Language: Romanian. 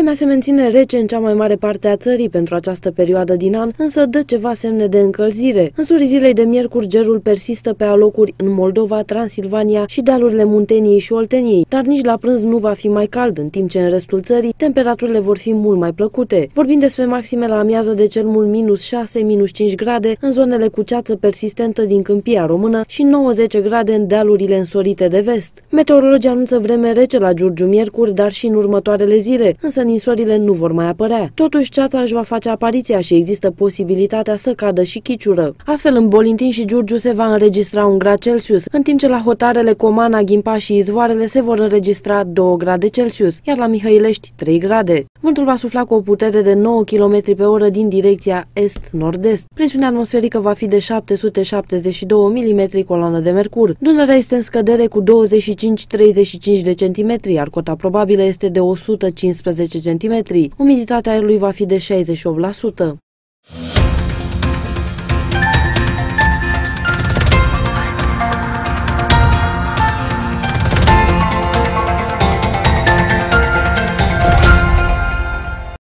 Vremea se menține rece în cea mai mare parte a țării pentru această perioadă din an, însă dă ceva semne de încălzire. În surii zilei de miercuri, gerul persistă pe alocuri în Moldova, Transilvania și dealurile Munteniei și Olteniei, dar nici la prânz nu va fi mai cald, în timp ce în restul țării temperaturile vor fi mult mai plăcute. Vorbim despre maxime la amiază de cel mult minus 6, minus 5 grade în zonele cu ceață persistentă din câmpia română și 90 grade în dealurile însorite de vest. Meteorologii anunță vreme rece la Giurgiu miercuri, dar și în următoarele zile, însă ninsorile nu vor mai apărea. Totuși, ceața își va face apariția și există posibilitatea să cadă și chiciură. Astfel, în Bolintin și Giurgiu se va înregistra un grad Celsius, în timp ce la hotarele Comana, Ghimpa și Izvoarele se vor înregistra 2 grade Celsius, iar la Mihăilești 3 grade. Vântul va sufla cu o putere de 9 km pe oră din direcția est-nord-est. Presiunea atmosferică va fi de 772 mm coloană de mercur. Dunărea este în scădere cu 25-35 de centimetri, iar cota probabilă este de 115 cm. Umiditatea aerului va fi de 68%.